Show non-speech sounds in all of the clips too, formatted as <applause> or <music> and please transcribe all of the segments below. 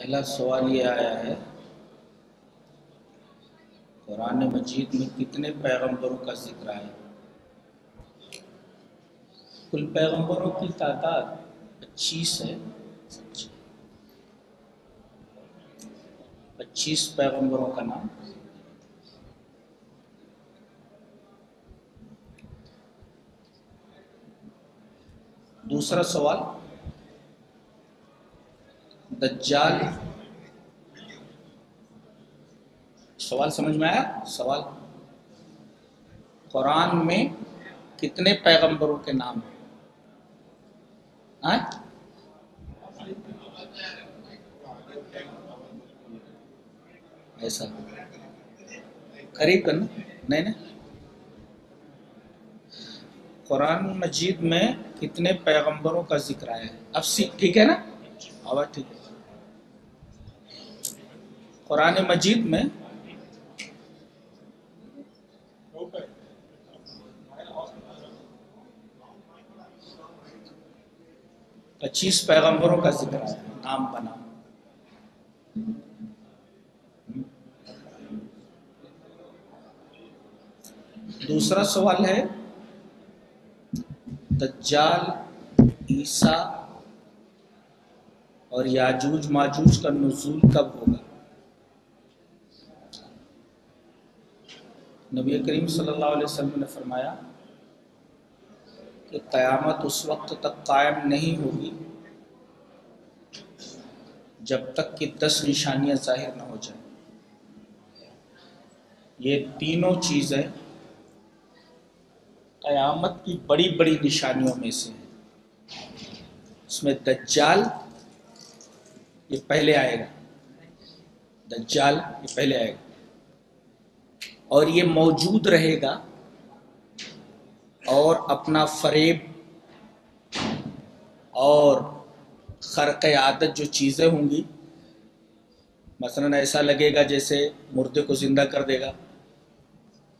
پہلا سوال یہ آیا ہے، قرآن مجید میں کتنے پیغمبروں کا ذکر آیا؟ کل پیغمبروں کی تعداد پچیس ہے۔ پچیس پیغمبروں کا نام۔ دوسرا سوال دجال۔ سوال سمجھ میں آیا؟ سوال۔ قرآن میں کتنے پیغمبروں کے نام ہیں؟ ایسا۔ قریب کرنا۔ نہیں نہیں۔ قرآن مجید میں کتنے پیغمبروں کا ذکر آیا ہے؟ اب سی ٹھیک ہے نا؟ آواز ٹھیک ہے۔ قرآن مجید میں پچیس پیغمبروں کا ذکر ہے، نام بنا۔ دوسرا سوال ہے، دجال، عیسیٰ اور یاجوج ماجوج کا نزول کب ہوگا؟ نبی کریم صلی اللہ علیہ وسلم نے فرمایا کہ قیامت اس وقت تک قائم نہیں ہوگی جب تک کہ دس نشانیاں ظاہر نہ ہو جائیں۔ یہ تینوں چیزیں قیامت کی بڑی بڑی نشانیوں میں سے ہیں۔ اس میں دجال یہ پہلے آئے گا۔ دجال یہ پہلے آئے گا۔ اور یہ موجود رہے گا اور اپنا فریب اور خرق عادت جو چیزیں ہوں گی، مثلا ایسا لگے گا جیسے مردے کو زندہ کر دے گا،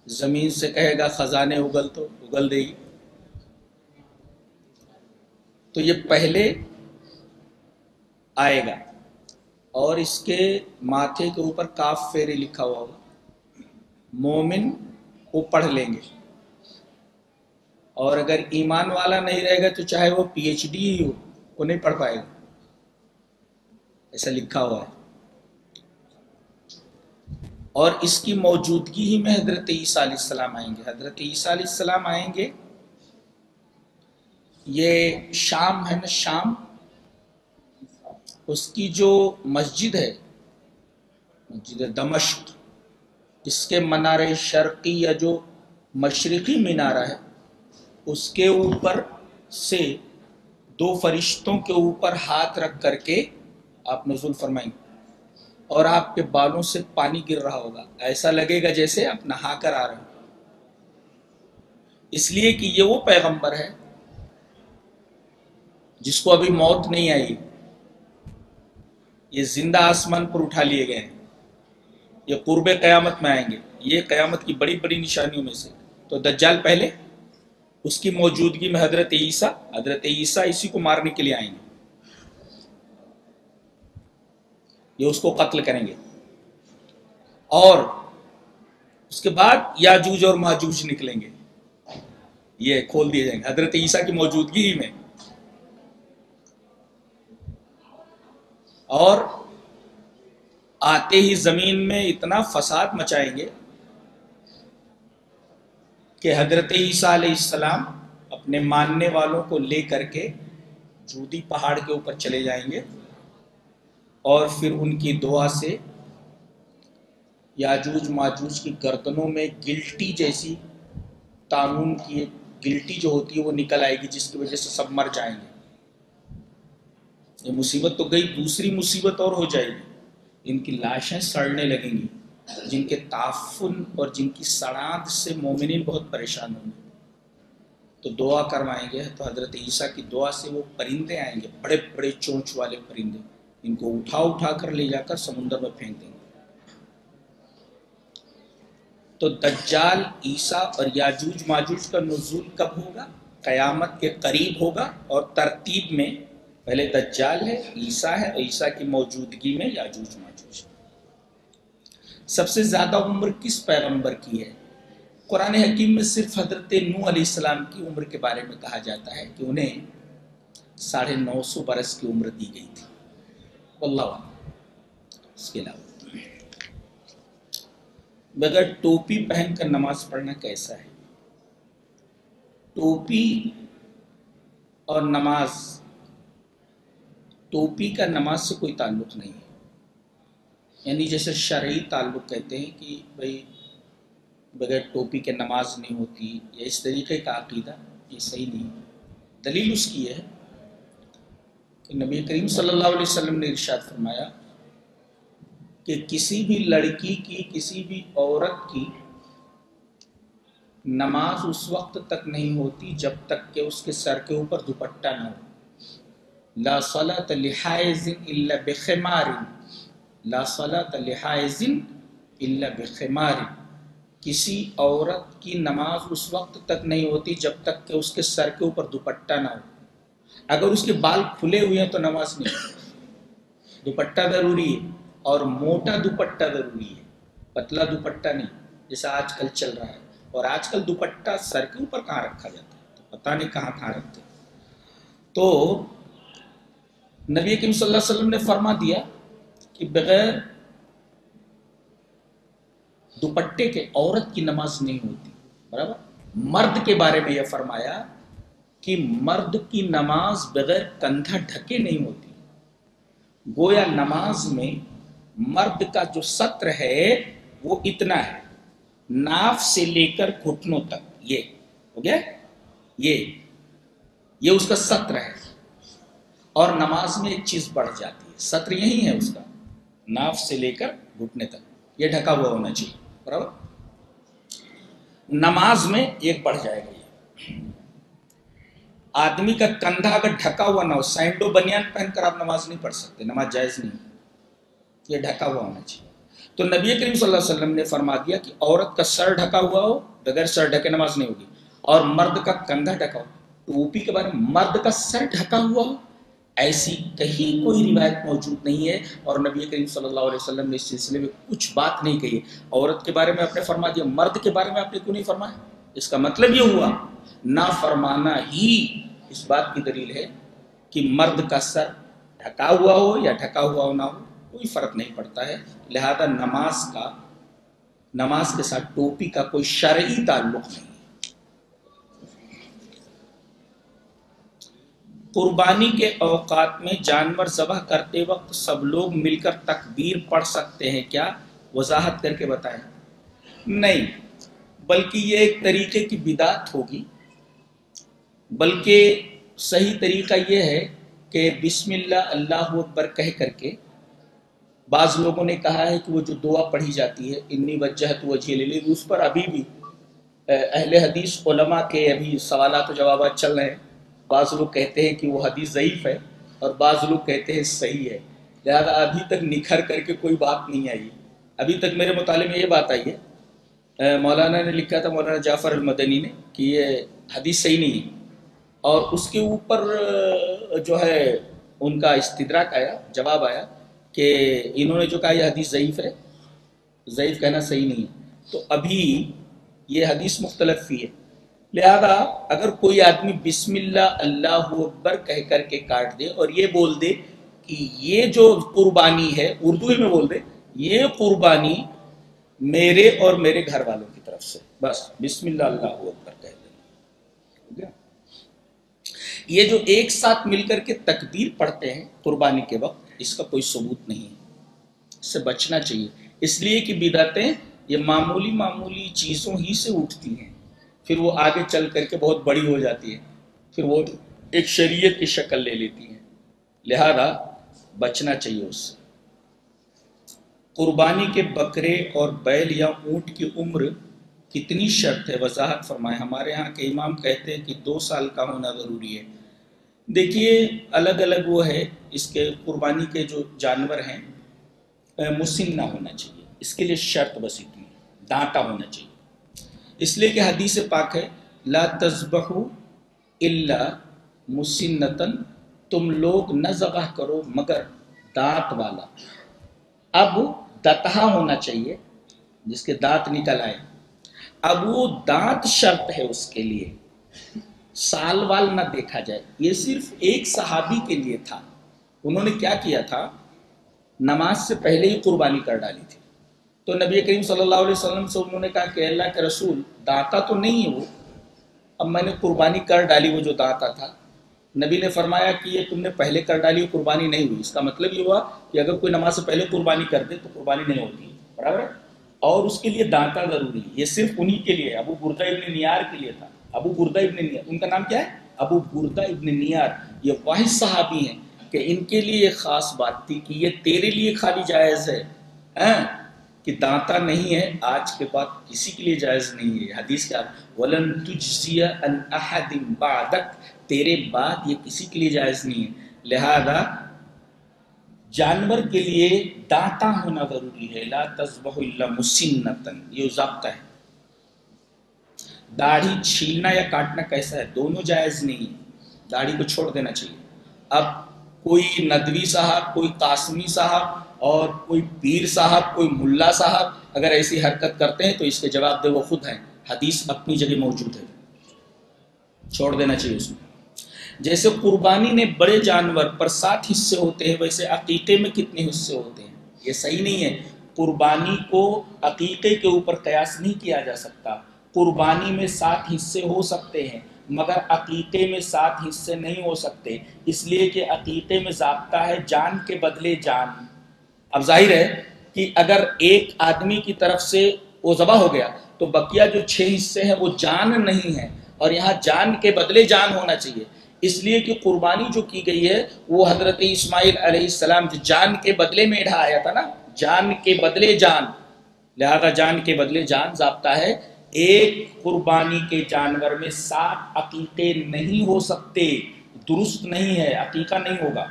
زمین سے کہے گا خزانے اگل تو اگل دے گی۔ تو یہ پہلے آئے گا۔ اور اس کے ماتھے کے اوپر کاف فیری لکھا ہوا ہوگا۔ مومن وہ پڑھ لیں گے۔ اور اگر ایمان والا نہیں رہے گا تو چاہے وہ پی ایچ ڈی ہی ہو، وہ نہیں پڑھ پائے گا۔ ایسا لکھا ہوا ہے۔ اور اس کی موجودگی ہی میں حضرت عیسیٰ علیہ السلام آئیں گے۔ حضرت عیسیٰ علیہ السلام آئیں گے۔ یہ شام ہے نا، شام۔ اس کی جو مسجد ہے، مسجد دمشق۔ اس کے منار شرقی یا جو مشرقی مینارہ ہے، اس کے اوپر سے دو فرشتوں کے اوپر ہاتھ رکھ کر کے آپ نزول فرمائیں گے اور آپ کے بالوں سے پانی گر رہا ہوگا۔ ایسا لگے گا جیسے آپ نہا کر آ رہے ہیں اس لیے کہ یہ وہ پیغمبر ہے جس کو ابھی موت نہیں آئی۔ یہ زندہ آسمان پر اٹھا لیے گئے ہیں۔ یہ قرب قیامت میں آئیں گے، یہ قیامت کی بڑی بڑی نشانیوں میں سے۔ تو دجال پہلے اس کی موجودگی میں حضرت عیسیٰ حضرت عیسیٰ اسی کو مارنے کے لیے آئیں گے۔ یہ اس کو قتل کریں گے۔ اور اس کے بعد یاجوج اور ماجوج نکلیں گے۔ یہ کھول دیے جائیں گے۔ حضرت عیسیٰ کی موجودگی ہی میں۔ اور آتے ہی زمین میں اتنا فساد مچائیں گے کہ حضرت عیسیٰ علیہ السلام اپنے ماننے والوں کو لے کر کے جودی پہاڑ کے اوپر چلے جائیں گے اور پھر ان کی دعا سے یاجوج ماجوج کی گردنوں میں گلٹی جیسی تعاون کی گلٹی جو ہوتی ہے وہ نکل آئے گی، جس کی وجہ سے سب مر جائیں گے۔ یہ مصیبت تو گئی، دوسری مصیبت اور ہو جائے گی۔ ان کی لاشیں سڑنے لگیں گی، جن کے تعفن اور جن کی سڑاد سے مومنین بہت پریشان ہوں گے۔ تو دعا کروائیں گے، تو حضرت عیسیٰ کی دعا سے وہ پرندے آئیں گے، بڑے بڑے چونچ والے پرندے۔ ان کو اٹھا اٹھا کر لے جا کر سمندر میں پھینک دیں گے۔ تو دجال، عیسیٰ اور یاجوج ماجوج کا نزول کب ہوگا؟ قیامت کے قریب ہوگا۔ اور ترتیب میں پہلے دجال ہے، عیسیٰ ہے، عیسیٰ کی موجودگی میں یاجوج ماجوج۔ سب سے زیادہ عمر کس پیغمبر کی ہے؟ قرآن حکیم میں صرف حضرت نو علیہ السلام کی عمر کے بارے میں کہا جاتا ہے کہ انہیں ساڑھے نو سو برس کی عمر دی گئی تھی۔ واللہ اس کے علاوہ۔ بغیر ٹوپی پہن کر نماز پڑھنا کیسا ہے؟ ٹوپی اور نماز، ٹوپی کا نماز سے کوئی تعلق نہیں ہے۔ یعنی جیسے شرعی تعلق کہتے ہیں کہ بھائی بغیر ٹوپی کے نماز نہیں ہوتی، یا اس طریقے کا عقیدہ یہ صحیح نہیں دلیل اس کی ہے کہ نبی کریم صلی اللہ علیہ وسلم نے ارشاد فرمایا کہ کسی بھی لڑکی کی، کسی بھی عورت کی نماز اس وقت تک نہیں ہوتی جب تک کہ اس کے سر کے اوپر دوپٹہ نہ ہو۔ لا صلاة لحائز الا بخمار۔ لا صلاة لحائز الا بخمار۔ کسی عورت کی نماز اس وقت تک نہیں ہوتی جب تک کہ اس کے سر کے اوپر دوپٹہ نہ ہو۔ اگر اس کے بال کھلے ہوئے ہیں تو نماز نہیں۔ دوپٹہ ضروری ہے اور موٹا دوپٹہ ضروری ہے۔ پتلا دوپٹہ نہیں جیسا آج کل چل رہا ہے۔ اور آج کل دوپٹہ سر کے اوپر کہاں رکھا جاتا ہے؟ تو پتہ نہیں کہاں کہاں رکھتے۔ تو نبی کریم صلی اللہ علیہ وسلم نے فرما دیا کہ بغیر دوپٹے کے عورت کی نماز نہیں ہوتی، برابر؟ مرد کے بارے میں یہ فرمایا کہ مرد کی نماز بغیر کندھا ڈھکے نہیں ہوتی۔ گویا نماز میں مرد کا جو سطر ہے وہ اتنا ہے، ناف سے لے کر گھٹنوں تک، یہ، ہو گیا؟ یہ یہ اس کا سطر ہے۔ اور نماز میں ایک چیز بڑھ جاتی ہے، سطر یہی ہے اس کا۔ ناف سے لے کر گھٹنے تک یہ ڈھکا ہوا ہونا چاہیے برابر نماز میں ایک بڑھ جائے گا یہ آدمی کا کندھا اگر ڈھکا ہوا نہ ہو سینڈو بنیان پہن کر آپ نماز نہیں پڑھ سکتے نماز جائز نہیں یہ ڈھکا ہوا ہونا چاہیے تو نبی کریم صلی اللہ علیہ وسلم نے فرما دیا کہ عورت کا سر ڈھکا ہوا ہو بغیر سر ڈھکے نماز نہیں ہوگی اور مرد کا کندھا ڈھکا ہو ٹوپی کے بارے میں مرد کا سر ڈھکا ہوا ہو ایسی کہیں کوئی روایت موجود نہیں ہے اور نبی کریم صلی اللہ علیہ وسلم نے اس سلسلے میں کچھ بات نہیں کہی عورت کے بارے میں آپ نے فرما دیا، مرد کے بارے میں آپ نے کیوں نہیں فرمایا؟ اس کا مطلب یہ ہوا نہ فرمانا ہی اس بات کی دلیل ہے کہ مرد کا سر ڈھکا ہوا ہو یا ڈھکا ہوا ہو نہ ہو، کوئی فرق نہیں پڑتا ہے۔ لہذا نماز کا، نماز کے ساتھ ٹوپی کا کوئی شرعی تعلق نہیں۔ قربانی کے اوقات میں جانور ذبح کرتے وقت سب لوگ مل کر تکبیر پڑھ سکتے ہیں۔ کیا وضاحت کر کے بتائیں؟ نہیں، بلکہ یہ ایک طریقے کی بدعت ہوگی۔ بلکہ صحیح طریقہ یہ ہے کہ بسم اللہ اللہ اکبر کہہ کر کے بعض لوگوں نے کہا ہے کہ وہ جو دعا پڑھی جاتی ہے، انی وجہ تو وجہ اس پر ابھی بھی اہل حدیث، علماء کے ابھی سوالات و جوابات چل رہے ہیں۔ بعض لوگ کہتے ہیں کہ وہ حدیث ضعیف ہے اور بعض لوگ کہتے ہیں صحیح ہے۔ لہذا ابھی تک نکھر کر کے کوئی بات نہیں آئی۔ ابھی تک میرے مطالعے میں یہ بات آئی ہے۔ مولانا نے لکھا تھا، مولانا جعفر المدنی نے کہ یہ حدیث صحیح نہیں ہے۔ اور اس کے اوپر جو ہے، ان کا استدراک آیا، جواب آیا کہ انہوں نے جو کہا یہ حدیث ضعیف ہے، ضعیف کہنا صحیح نہیں ہے۔ تو ابھی یہ حدیث مختلف فی ہے۔ لہذا اگر کوئی آدمی بسم اللہ اللہ اکبر کہہ کر کے کاٹ دے اور یہ بول دے کہ یہ جو قربانی ہے، اردو ہی میں بول دے، یہ قربانی میرے اور میرے گھر والوں کی طرف سے، بس بسم اللہ اللہ اکبر کہہ دے۔ یہ جو ایک ساتھ مل کر کے تکبیر پڑھتے ہیں قربانی کے وقت، اس کا کوئی ثبوت نہیں ہے۔ اس سے بچنا چاہیے۔ اس لیے کہ بدعتیں یہ معمولی معمولی چیزوں ہی سے اٹھتی ہیں۔ پھر وہ آگے چل کر کے بہت بڑی ہو جاتی ہے، پھر وہ ایک شریعت کی شکل لے لیتی ہیں۔ لہذا بچنا چاہیے اس سے۔ قربانی کے بکرے اور بیل یا اونٹ کی عمر کتنی شرط ہے؟ وضاحت فرمائے۔ ہمارے ہاں کے امام کہتے ہیں کہ دو سال کا ہونا ضروری ہے۔ دیکھیے، الگ الگ وہ ہے، اس کے قربانی کے جو جانور ہیں، مسن نہ ہونا چاہیے۔ اس کے لیے شرط بس اتنی ڈانٹا ہونا چاہیے۔ اس لیے کہ حدیث پاک ہے، لا تذبح الا مسنتن تم لوگ نہ ذبح کرو مگر دانت والا۔ اب دتہ ہونا چاہیے، جس کے دانت نکل آئے۔ اب وہ دانت شرط ہے اس کے لیے۔ سال وال نہ دیکھا جائے۔ یہ صرف ایک صحابی کے لیے تھا۔ انہوں نے کیا کیا تھا؟ نماز سے پہلے ہی قربانی کر ڈالی تھی۔ تو نبی کریم صلی اللہ علیہ وسلم سے انہوں نے کہا کہ اللہ کے رسول، داتا تو نہیں ہے وہ، اب میں نے قربانی کر ڈالی وہ جو داتا تھا۔ نبی نے فرمایا کہ یہ تم نے پہلے کر ڈالی، قربانی نہیں ہوئی۔ اس کا مطلب یہ ہوا کہ اگر کوئی نماز سے پہلے قربانی کر دے تو قربانی نہیں ہوتی۔ برابر؟ اور اس کے لیے دانتا ضروری ہے۔ یہ صرف انہی کے لیے ابو بردہ ابن نیار کے لیے تھا۔ ابو بردہ ابن نیار، ان کا نام کیا ہے؟ ابو بردہ ابن نیار۔ یہ واحد صحابی ہیں کہ ان کے لیے ایک خاص بات تھی کہ یہ تیرے لیے خالی جائز ہے۔ ہاں؟ کہ دانتا نہیں ہے، آج کے بعد کسی کے لیے جائز نہیں ہے۔ حدیث کیا ولن تجزیہ ان احد بعدک، تیرے بعد یہ کسی کے لیے جائز نہیں ہے۔ لہذا جانور کے لیے دانتا ہونا ضروری ہے۔ لا تذبح الا مسنتن، یہ ضابطہ ہے۔ داڑھی چھیلنا یا کاٹنا کیسا ہے؟ دونوں جائز نہیں۔ داڑھی کو چھوڑ دینا چاہیے۔ اب کوئی ندوی صاحب، کوئی قاسمی صاحب اور کوئی پیر صاحب، کوئی ملا صاحب اگر ایسی حرکت کرتے ہیں تو اس کے جواب دے وہ خود ہیں۔ حدیث اپنی جگہ موجود ہے۔ چھوڑ دینا چاہیے اس میں۔ جیسے قربانی نے بڑے جانور پر سات حصے ہوتے ہیں، ویسے عقیقے میں کتنے حصے ہوتے ہیں؟ یہ صحیح نہیں ہے۔ قربانی کو عقیقے کے اوپر قیاس نہیں کیا جا سکتا۔ قربانی میں سات حصے ہو سکتے ہیں، مگر عقیقے میں سات حصے نہیں ہو سکتے۔ اس لیے کہ عقیقے میں ضابطہ ہے جان کے بدلے جان۔ اب ظاہر ہے کہ اگر ایک آدمی کی طرف سے وہ ذبح ہو گیا، تو بقیہ جو چھ حصے ہیں وہ جان نہیں ہے اور یہاں جان کے بدلے جان ہونا چاہیے۔ اس لیے کہ قربانی جو کی گئی ہے، وہ حضرت اسماعیل علیہ السلام جو جان کے بدلے میں ڈھا آیا تھا نا، جان کے بدلے جان۔ لہذا جان کے بدلے جان ضابطہ ہے، ایک قربانی کے جانور میں سات عقیقے نہیں ہو سکتے، درست نہیں ہے، عقیقہ نہیں ہوگا۔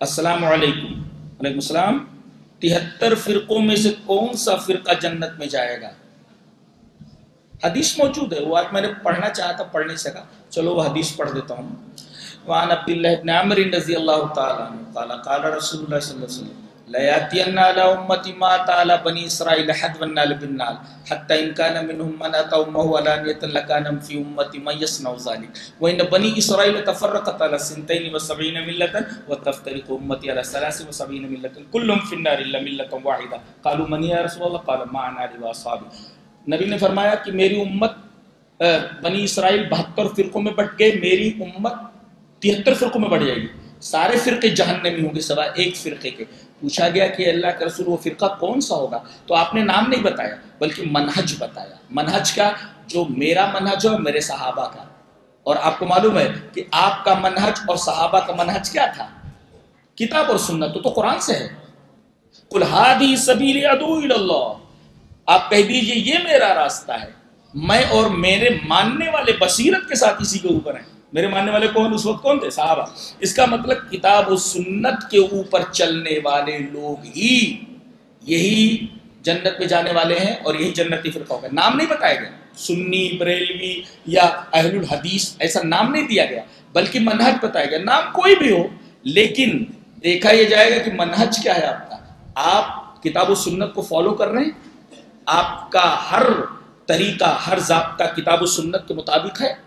السلام علیکم۔ علیکم السلام۔ تہتر فرقوں میں سے کون سا فرقہ جنت میں جائے گا؟ حدیث موجود ہے، وہ آج میں نے پڑھنا چاہا تھا پڑھ نہیں سکا چلو وہ حدیث پڑھ دیتا ہوں۔ وعن عبداللہ ابن عمر رضی اللہ تعالیٰ قال قال رسول اللہ صلی اللہ علیہ وسلم لياتين على امتي ما تعالى بني اسرائيل حد والنال بالنال حتى ان كان منهم من اتى امه ولانيه لكان في امتي من يصنع ذلك. وان بني اسرائيل تفرقت على سنتين وسبعين مله وتفترق امتي على ثلاث وسبعين مله كلهم في النار الا مله واحده قالوا من يا رسول الله؟ قال ما انا واصحابي نبی نے فرمایا کہ میری امت بنی اسرائیل بہتر فرقوں میں بٹ گئے، میری امت تہتر فرقوں میں بڑھ جائے گی. سارے فرقے جہنمی ہوں گے، سوائے ایک فرقے کے. پوچھا گیا کہ اللہ کے رسول وہ فرقہ کون سا ہوگا؟ تو آپ نے نام نہیں بتایا بلکہ منہج بتایا۔ منہج کا جو میرا منہج ہو میرے صحابہ کا۔ اور آپ کو معلوم ہے کہ آپ کا منہج اور صحابہ کا منہج کیا تھا؟ کتاب اور سنت تو, تو قرآن سے ہے۔ کلہادی سبیل ادو اللہ آپ کہہ دیجیے یہ میرا راستہ ہے۔ میں اور میرے ماننے والے بصیرت کے ساتھ اسی کے اوپر ہیں۔ میرے ماننے والے کون اس وقت کون تھے؟ صحابہ۔ اس کا مطلب کتاب و سنت کے اوپر چلنے والے لوگ ہی یہی جنت میں جانے والے ہیں اور یہی جنتی فرقہ ہوگا نام نہیں بتایا گیا سنی، بریلوی یا اہل الحدیث، ایسا نام نہیں دیا گیا، بلکہ منہج بتایا گیا۔ نام کوئی بھی ہو، لیکن دیکھا یہ جائے گا کہ منہج کیا ہے آپ کا۔ آپ کتاب و سنت کو فالو کر رہے ہیں؟ آپ کا ہر طریقہ، ہر ضابطہ کتاب و سنت کے مطابق ہے؟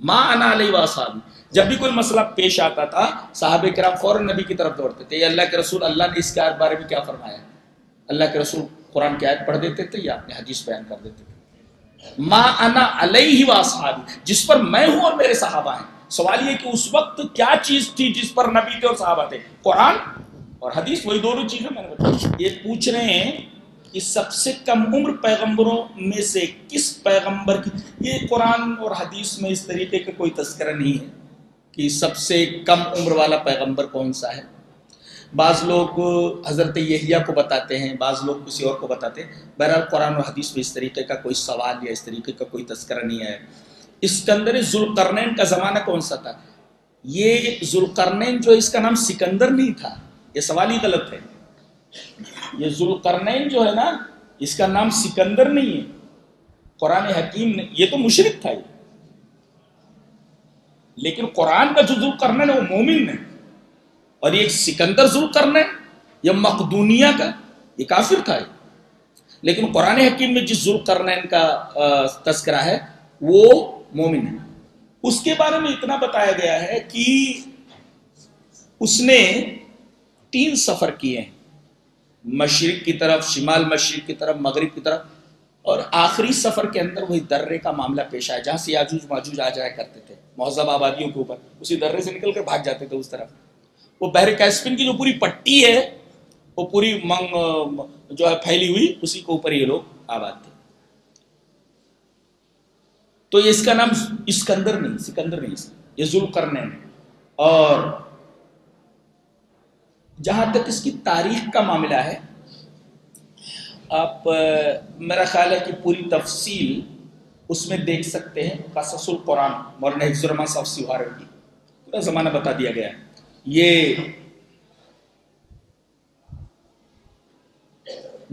ماں انا علیہ واسابی جب بھی کوئی مسئلہ پیش آتا تھا، صحابہ کرام فوراً نبی کی طرف دوڑتے تھے اللہ کے رسول، اللہ نے اس کے بارے میں کیا فرمایا؟ اللہ کے رسول قرآن کی آیت پڑھ دیتے تھے یا اپنے حدیث بیان کر دیتے تھے؟ ماں انا علیہ واسابی جس پر میں ہوں اور میرے صحابہ ہیں. سوال یہ کہ اس وقت کیا چیز تھی جس پر نبی تھے اور صحابہ تھے؟ قرآن اور حدیث، وہی دونوں چیزیں میں نے بتائی۔ یہ پوچھ رہے ہیں کہ سب سے کم عمر پیغمبروں میں سے کس پیغمبر کی یہ قرآن اور حدیث میں اس طریقے کا کوئی تذکرہ نہیں ہے کہ سب سے کم عمر والا پیغمبر کون سا ہے۔ بعض لوگ حضرت یحییٰ کو بتاتے ہیں، بعض لوگ کسی اور کو بتاتے ہیں۔ بہرحال قرآن و حدیث میں اس طریقے کا کوئی سوال یا اس طریقے کا کوئی تذکرہ نہیں ہے اسکندر ذوالقرنین کا زمانہ کون سا تھا؟ یہ ذوالقرنین جو اس کا نام سکندر نہیں تھا، یہ سوال ہی غلط ہے۔ یہ ذوالقرنین جو ہے نا، اس کا نام سکندر نہیں ہے۔ قرآن حکیم نے، یہ تو مشرق تھا یہ۔ لیکن قرآن کا جو ذل کرنا ہے، وہ مومن ہے۔ اور یہ سکندر ذل کرنا یا مقدونیہ کا، یہ کافر تھا لیکن قرآن حکیم میں جس ذل کرنا ان کا تذکرہ ہے، وہ مومن ہے۔ اس کے بارے میں اتنا بتایا گیا ہے کہ اس نے تین سفر کیے ہیں۔ مشرق کی طرف، شمال مشرق کی طرف، مغرب کی طرف، اور آخری سفر کے اندر وہی درے کا معاملہ پیش آیا، جہاں سے یاجوج ماجوج آ جایا کرتے تھے، مہذب آبادیوں کے اوپر، اسی درے سے نکل کر بھاگ جاتے تھے اس طرف۔ وہ بحر کیسپن کی جو پوری پٹی ہے، وہ پوری منگ، جو ہے پھیلی ہوئی، اسی کے اوپر یہ لوگ آباد تھے۔ تو اس کا نام اسکندر نہیں، سکندر نہیں، یہ ظلم کرنے اور جہاں تک اس کی تاریخ کا معاملہ ہے، آپ میرا خیال ہے کہ پوری تفصیل اس میں دیکھ سکتے ہیں قصص القرآن، مولانا حفظ الرحمان صاحب سیوار کی۔ پورا زمانہ بتا دیا گیا ہے۔ یہ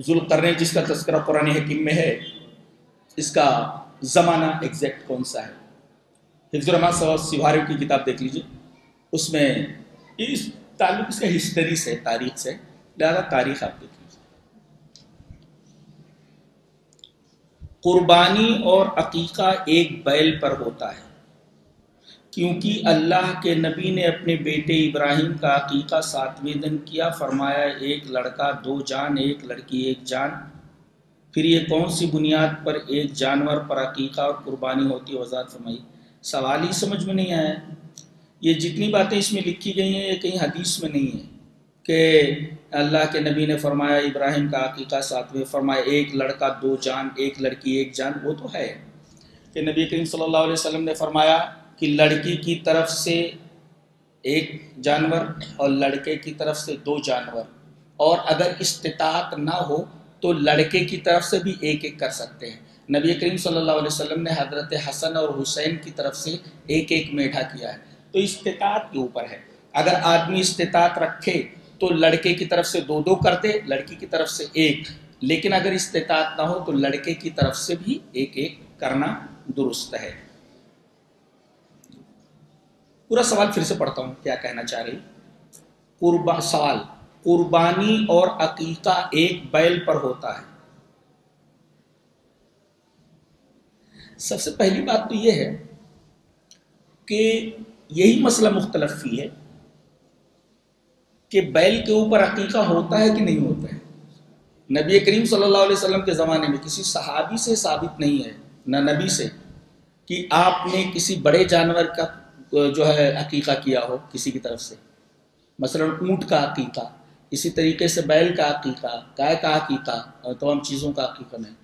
ظلم کرنے جس کا تذکرہ قرآن حکیم میں ہے، اس کا زمانہ ایگزیکٹ کون سا ہے؟ حفظ الرحمان صاحب سیوار کی کتاب دیکھ لیجیے اس میں اس تعلق اس کا ہسٹری سے، تاریخ سے، لہذا تاریخ آپ دیکھ لیجیے قربانی اور عقیقہ ایک بیل پر ہوتا ہے، کیونکہ اللہ کے نبی نے اپنے بیٹے ابراہیم کا عقیقہ ساتویں دن کیا۔ فرمایا، ایک لڑکا، دو جان، ایک لڑکی، ایک جان۔ پھر یہ کون سی بنیاد پر ایک جانور پر عقیقہ اور قربانی ہوتی ہے؟ وضاحت فرمائی سوال ہی سمجھ میں نہیں آیا۔ یہ جتنی باتیں اس میں لکھی گئی ہیں، یہ کہیں حدیث میں نہیں ہے کہ اللہ کے نبی نے فرمایا، ابراہیم کا عقیقہ ساتویں فرمایا، ایک لڑکا، دو جان، ایک لڑکی، ایک جان، وہ تو ہے۔ کہ نبی کریم صلی اللہ علیہ وسلم نے فرمایا کہ لڑکی کی طرف سے ایک جانور اور لڑکے کی طرف سے دو جانور۔ اور اگر استطاعت نہ ہو تو لڑکے کی طرف سے بھی ایک ایک کر سکتے ہیں۔ نبی کریم صلی اللہ علیہ وسلم نے حضرت حسن اور حسین کی طرف سے ایک ایک میٹھا کیا ہے۔ تو استطاعت کے اوپر ہے۔ اگر آدمی استطاعت رکھے تو لڑکے کی طرف سے دو دو کرتے، لڑکی کی طرف سے ایک۔ لیکن اگر استطاعت نہ ہو تو لڑکے کی طرف سے بھی ایک ایک کرنا درست ہے۔ پورا سوال پھر سے پڑھتا ہوں، کیا کہنا چاہ رہی؟ قربا، سوال، قربانی اور عقیقہ ایک بیل پر ہوتا ہے۔ سب سے پہلی بات تو یہ ہے کہ یہی مسئلہ مختلف ہی ہے کہ بیل کے اوپر عقیقہ ہوتا ہے کہ نہیں ہوتا ہے۔ نبی کریم صلی اللہ علیہ وسلم کے زمانے میں کسی صحابی سے ثابت نہیں ہے، نہ نبی سے، کہ آپ نے کسی بڑے جانور کا، جو ہے عقیقہ کیا ہو کسی کی طرف سے۔ مثلا اونٹ کا عقیقہ اسی طریقے سے بیل کا عقیقہ گائے کا عقیقہ اور تمام چیزوں کا عقیقہ نہیں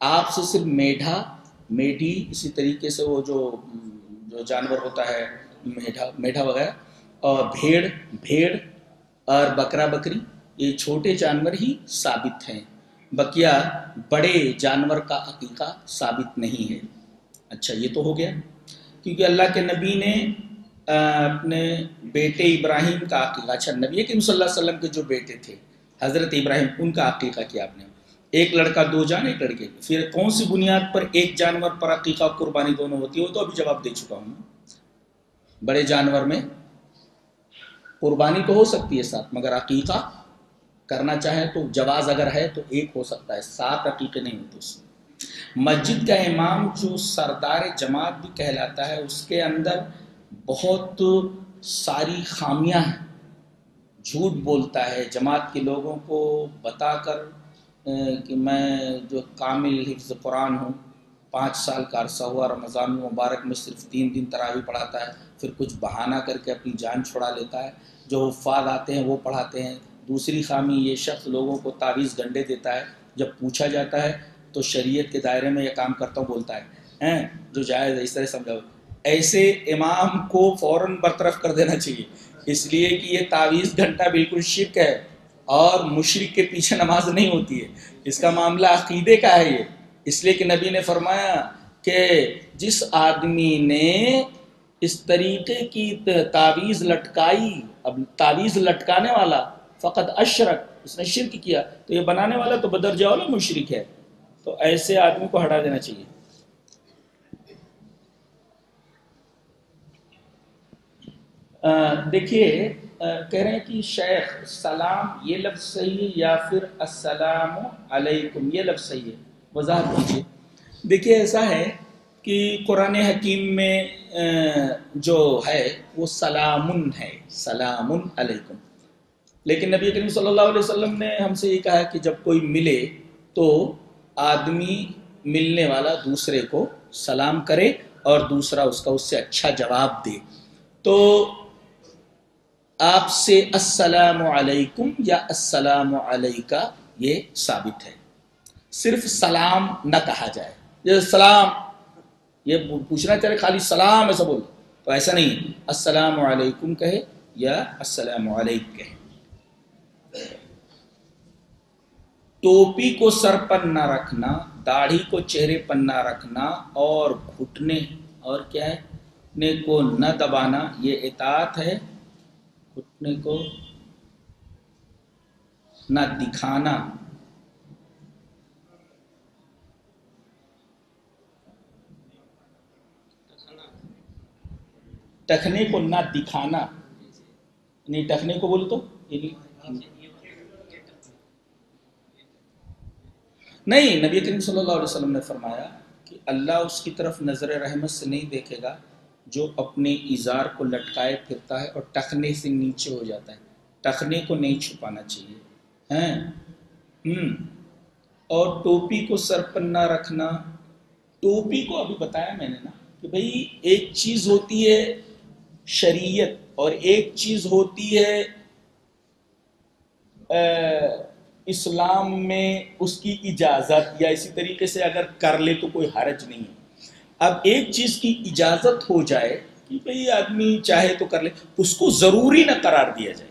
آپ سے صرف میڈھا، میڈھی، اسی طریقے سے وہ جو جو جانور ہوتا ہے میڈھا میڈھا وغیرہ، اور بھیڑ بھیڑ اور بکرا بکری، یہ چھوٹے جانور ہی ثابت ہیں۔ بقیہ بڑے جانور کا عقیقہ ثابت نہیں ہے۔ اچھا یہ تو ہو گیا۔ کیونکہ اللہ کے نبی نے اپنے بیٹے ابراہیم کا عقیقہ اچھا نبی کہ صلی اللہ علیہ وسلم کے جو بیٹے تھے، حضرت ابراہیم، ان کا عقیقہ کیا آپ نے؟ ایک لڑکا، دو جان، ایک لڑکے۔ پھر کون سی بنیاد پر ایک جانور پر عقیقہ قربانی دونوں ہوتی ہے؟ وہ تو ابھی جواب دے چکا ہوں۔ بڑے جانور میں قربانی تو ہو سکتی ہے ساتھ، مگر عقیقہ کرنا چاہیں تو جواز اگر ہے تو ایک ہو سکتا ہے، سات عقیقے نہیں ہوتے اس میں۔ مسجد کا امام جو سردار جماعت بھی کہلاتا ہے، اس کے اندر بہت ساری خامیاں ہیں۔ جھوٹ بولتا ہے، جماعت کے لوگوں کو بتا کر کہ میں جو کامل حفظ قرآن ہوں پانچ سال کا عرصہ ہوا، رمضان مبارک میں صرف تین دن تراوی پڑھاتا ہے، پھر کچھ بہانہ کر کے اپنی جان چھڑا لیتا ہے۔ جو حفاظ آتے ہیں وہ پڑھاتے ہیں۔ دوسری خامی یہ شخص لوگوں کو تعویذ گنڈے دیتا ہے۔ جب پوچھا جاتا ہے تو شریعت کے دائرے میں یہ کام کرتا ہوں بولتا ہے۔ جو جائز ہے، اس طرح سمجھا ایسے امام کو فوراً برطرف کر دینا چاہیے۔ اس لیے کہ یہ تعویذ گھنٹہ بالکل شرک ہے اور مشرق کے پیچھے نماز نہیں ہوتی ہے۔ اس کا معاملہ عقیدے کا ہے یہ۔ اس لیے کہ نبی نے فرمایا کہ جس آدمی نے اس طریقے کی تعویذ لٹکائی، اب تعویذ لٹکانے والا، فقط اشرک، اس نے شرک کیا، تو یہ بنانے والا تو بدرجہ والا مشرک ہے، تو ایسے آدمی کو ہٹا دینا چاہیے۔ دیکھیے کہہ رہے ہیں کہ شیخ، سلام، یہ لفظ صحیح ہے یا پھر السلام علیکم، یہ لفظ صحیح ہے۔ وضاحت کیجیے۔ دیکھیے، ایسا ہے کہ قرآن حکیم میں جو ہے، وہ سلام ہے۔ سلام علیکم۔ لیکن نبی کریم صلی اللہ علیہ وسلم نے ہم سے یہ کہا کہ جب کوئی ملے تو آدمی ملنے والا دوسرے کو سلام کرے اور دوسرا اس کا اس سے اچھا جواب دے۔ تو آپ سے السلام علیکم یا السلام علیکہ یہ ثابت ہے۔ صرف سلام نہ کہا جائے۔ جیسے سلام، یہ پوچھنا چاہے خالی سلام ایسا بول۔ تو ایسا نہیں، السلام علیکم کہے یا السلام علیکم کہے۔ ٹوپی کو سر پر نہ رکھنا، داڑھی کو چہرے پر نہ رکھنا اور گھٹنے، اور کیا ہے؟ گھٹنے کو نہ دبانا، یہ اطاعت ہے۔ گھٹنے کو نہ دکھانا۔ ٹکنے کو نہ دکھانا۔ نہیں، ٹکنے کو بولو تو؟ نہیں، نبی کریم صلی اللہ علیہ وسلم نے فرمایا کہ اللہ اس کی طرف نظر رحمت سے نہیں دیکھے گا، جو اپنے اظہار کو لٹکائے پھرتا ہے اور ٹخنے سے نیچے ہو جاتا ہے۔ ٹخنے کو نہیں چھپانا چاہیے۔ ہیں اور ٹوپی کو سر پر نہ رکھنا۔ ٹوپی کو ابھی بتایا میں نے نا کہ بھئی ایک چیز ہوتی ہے شریعت اور ایک چیز ہوتی ہے اسلام میں اس کی اجازت، یا اسی طریقے سے اگر کر لے تو کوئی حرج نہیں ہے۔ اب ایک چیز کی اجازت ہو جائے کہ بھئی آدمی چاہے تو کر لے، اس کو ضروری نہ قرار دیا جائے۔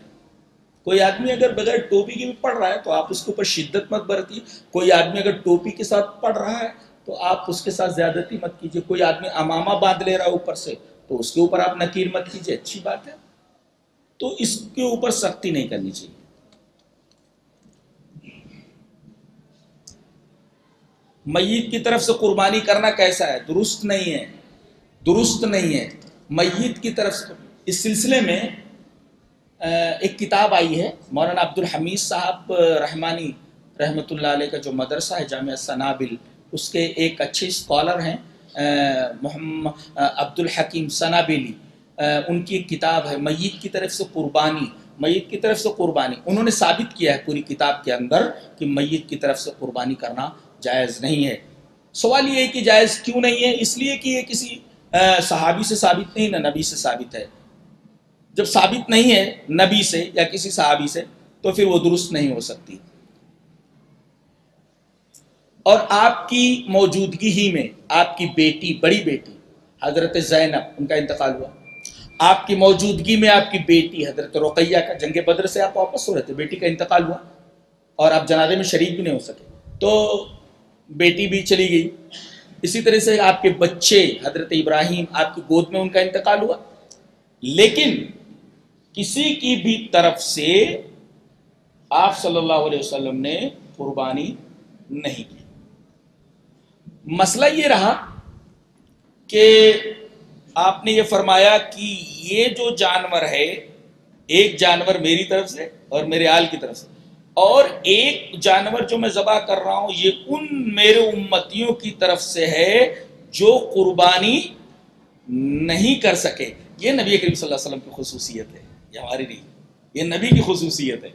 کوئی آدمی اگر بغیر ٹوپی کے بھی پڑھ رہا ہے تو آپ اس کے اوپر شدت مت برتی کوئی آدمی اگر ٹوپی کے ساتھ پڑھ رہا ہے تو آپ اس کے ساتھ زیادتی مت کیجیے۔ کوئی آدمی امامہ باندھ لے رہا ہے اوپر سے تو اس کے اوپر آپ نکیر مت کیجیے اچھی بات ہے۔ تو اس کے اوپر سختی نہیں کرنی چاہیے۔ میت کی طرف سے قربانی کرنا کیسا ہے؟ درست نہیں ہے۔ درست نہیں ہے۔ میت کی طرف سے اس سلسلے میں ایک کتاب آئی ہے۔ مولانا عبد الحمید صاحب رحمانی رحمۃ اللہ علیہ کا جو مدرسہ ہے، جامعہ سنابل، اس کے ایک اچھے اسکالر ہیں۔ محمد عبد الحکیم سنابلی ان کی ایک کتاب ہے میت کی طرف سے قربانی، میت کی طرف سے قربانی۔ انہوں نے ثابت کیا ہے پوری کتاب کے اندر کہ میت کی طرف سے قربانی کرنا جائز نہیں ہے۔ سوال یہ ہے کہ جائز کیوں نہیں ہے؟ اس لیے کہ یہ کسی صحابی سے ثابت نہیں، نہ نبی سے ثابت ہے۔ جب ثابت نہیں ہے نبی سے یا کسی صحابی سے تو پھر وہ درست نہیں ہو سکتی۔ اور آپ کی موجودگی ہی میں آپ کی بیٹی، بڑی بیٹی، حضرت زینب، ان کا انتقال ہوا۔ آپ کی موجودگی میں آپ کی بیٹی، حضرت رقیہ کا، جنگ بدر سے آپ واپس ہو رہے تھے، بیٹی کا انتقال ہوا۔ اور آپ جنازے میں شریک بھی نہیں ہو سکے۔ تو بیٹی بھی چلی گئی۔ اسی طرح سے آپ کے بچے، حضرت ابراہیم، آپ کی گود میں ان کا انتقال ہوا۔ لیکن کسی کی بھی طرف سے آپ صلی اللہ علیہ وسلم نے قربانی نہیں کی۔ مسئلہ یہ رہا کہ آپ نے یہ فرمایا کہ یہ جو جانور ہے، ایک جانور میری طرف سے اور میرے آل کی طرف سے۔ اور ایک جانور جو میں ذبح کر رہا ہوں، یہ ان میرے امتیوں کی طرف سے ہے جو قربانی نہیں کر سکے۔ یہ نبی کریم صلی اللہ علیہ وسلم کی خصوصیت ہے، یہ ہماری نہیں۔ یہ نبی کی خصوصیت ہے۔